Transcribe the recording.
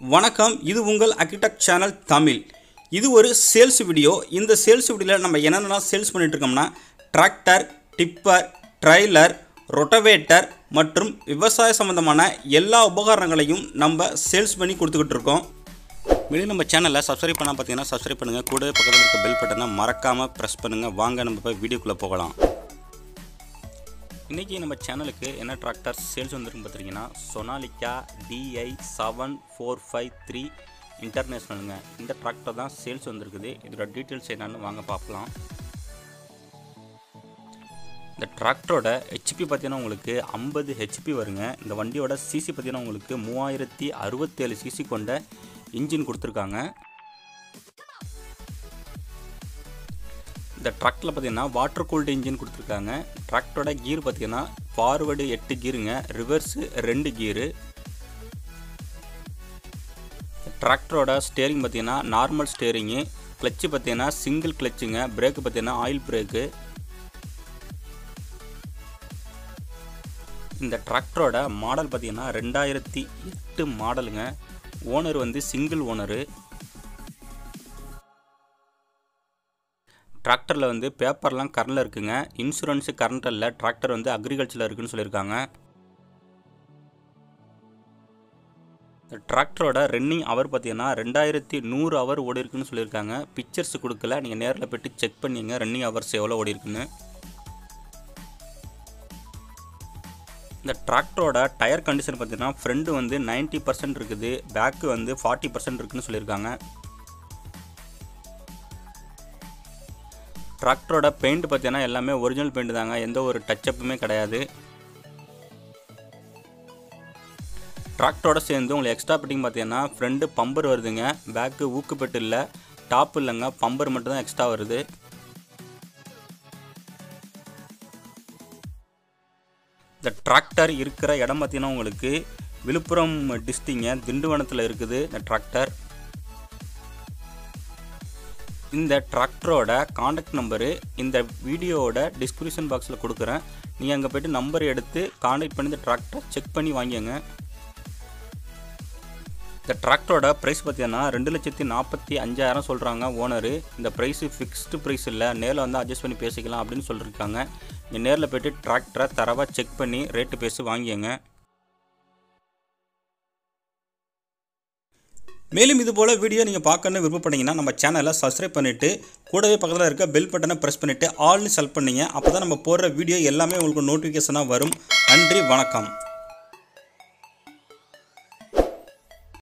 வணக்கம் இது உங்கள் அக்கிடெக்ட் சேனல் தமிழ். இது ஒரு சேல்ஸ் வீடியோ இந்த சேல்ஸ் வீடியோவில் நம்ம என்னென்னலாம் சேல்ஸ் பண்ணிகிட்ருக்கோம்னா டிராக்டர் டிப்பர் ட்ரைலர் ரொட்டவேட்டர் மற்றும் விவசாய சம்மந்தமான எல்லா உபகரணங்களையும் நம்ம சேல்ஸ் பண்ணி கொடுத்துக்கிட்டு இருக்கோம் வெளியே நம்ம சேனலை சப்ஸ்கிரைப் பண்ணால் பார்த்தீங்கன்னா சப்ஸ்கிரைப் பண்ணுங்கள் கூட பக்கத்தில் இருக்க பெல் பட்டனை மறக்காமல் ப்ரெஸ் பண்ணுங்கள் வாங்க நம்ம போய் வீடியோக்குள்ளே போகலாம். இன்றைக்கி நம்ம சேனலுக்கு என்ன டிராக்டர் சேல்ஸ் வந்துருக்குன்னு பார்த்தீங்கன்னா Sonalika DI seven four five three இன்டர்நேஷ்னலுங்க இந்த டிராக்டர் தான் சேல்ஸ் வந்திருக்குது. இதோட டீட்டெயில்ஸ் என்னென்னு வாங்க பார்க்கலாம். இந்த டிராக்டரோட ஹெச்பி பார்த்தீங்கன்னா உங்களுக்கு ஐம்பது ஹெச்பி வருங்க. இந்த வண்டியோட சிசி பார்த்தீங்கன்னா உங்களுக்கு மூவாயிரத்தி அறுபத்தேழு சிசி கொண்ட இன்ஜின் கொடுத்துருக்காங்க. இந்த ட்ரக்கில் பார்த்தீங்கன்னா வாட்டர் கூல்டு இன்ஜின் கொடுத்துருக்காங்க. ட்ரக்டரோட கீர் பார்த்தீங்கன்னா ஃபார்வர்டு எட்டு கீருங்க ரிவர்ஸு ரெண்டு கீரு டிராக்டரோட ஸ்டேரிங் பார்த்தீங்கன்னா நார்மல் ஸ்டேரிங்கு கிளச்சு பார்த்தீங்கன்னா சிங்கிள் கிளச்சுங்க பிரேக்கு பார்த்தீங்கன்னா ஆயில் பிரேக்கு இந்த டிராக்டரோட மாடல் பார்த்தீங்கன்னா ரெண்டாயிரத்தி எட்டு மாடலுங்க ஓனர் வந்து சிங்கிள் ஓனரு டிராக்டரில் வந்து பேப்பர்லாம் கரண்டில் இருக்குங்க. இன்சூரன்ஸு கரண்ட் இல்லை டிராக்டர் வந்து அக்ரிகல்ச்சரில் இருக்குன்னு சொல்லியிருக்காங்க. இந்த டிராக்டரோட ரன்னிங் அவர் பார்த்தீங்கன்னா ரெண்டாயிரத்தி நூறு அவர் ஓடி இருக்குன்னு சொல்லியிருக்காங்க. பிக்சர்ஸ் கொடுக்கல. நீங்கள் நேரில் போய்ட்டு செக் பண்ணிங்க ரன்னிங் ஹவர்ஸ் எவ்வளோ ஓடி இருக்குன்னு. இந்த டிராக்டரோட டயர் கண்டிஷன் பார்த்தீங்கன்னா ஃப்ரண்ட் வந்து நைன்ட்டி பர்சன்ட் இருக்குது பேக்கு வந்து ஃபார்ட்டி பர்சன்ட் இருக்குதுன்னு சொல்லியிருக்காங்க. டிராக்டரோட பெயிண்ட் பார்த்தீங்கன்னா எல்லாமே ஒரிஜினல் பெயிண்ட் தாங்க. எந்த ஒரு டச்சப்புமே கிடையாது. டிராக்டரோட சேர்ந்து உங்களுக்கு எக்ஸ்ட்ரா பெட்டிங் பார்த்தீங்கன்னா ஃப்ரண்ட்டு பம்பர் வருதுங்க. பேக்கு ஊக்கு பெட்டு இல்லை. டாப் இல்லைங்க. பம்பர் மட்டும் தான் எக்ஸ்ட்ரா வருது. இந்த டிராக்டர் இருக்கிற இடம் பார்த்தீங்கன்னா உங்களுக்கு விழுப்புரம் டிஸ்ட்ரிங்க திண்டுவனத்தில் இருக்குது இந்த டிராக்டர் இந்த டிராக்டரோட காண்டாக்ட் நம்பரு இந்த வீடியோவோட டிஸ்கிரிப்ஷன் பாக்ஸில் கொடுக்குறேன். நீங்கள் அங்கே போய்ட்டு நம்பர் எடுத்து காண்டாக்ட் பண்ணி இந்த ட்ராக்டரை செக் பண்ணி வாங்கிங்க இந்த டிராக்டரோட ப்ரைஸ் பார்த்தீங்கன்னா ரெண்டு லட்சத்தி நாற்பத்தி அஞ்சாயிரம் சொல்கிறாங்க ஓனரு இந்த ப்ரைஸு ஃபிக்ஸ்டு ப்ரைஸ் இல்லை. நேரில் வந்து அட்ஜஸ்ட் பண்ணி பேசிக்கலாம் அப்படின்னு சொல்லியிருக்காங்க நீங்கள் நேரில் போய்ட்டு டிராக்டரை தரவாக செக் பண்ணி ரேட்டு பேசி வாங்கிங்க மேலும் இது போல் வீடியோ நீங்கள் பார்க்கணுன்னு விருப்பப்பட்டீங்கன்னா நம்ம சேனலை சப்ஸ்கிரைப் பண்ணிவிட்டு கூடவே பக்கத்தில் இருக்க பெல் பட்டனை ப்ரெஸ் பண்ணிவிட்டு ஆல்னு செலக்ட் பண்ணிங்க அப்போ தான் நம்ம போடுற வீடியோ எல்லாமே உங்களுக்கு நோட்டிஃபிகேஷனாக வரும். நன்றி வணக்கம்.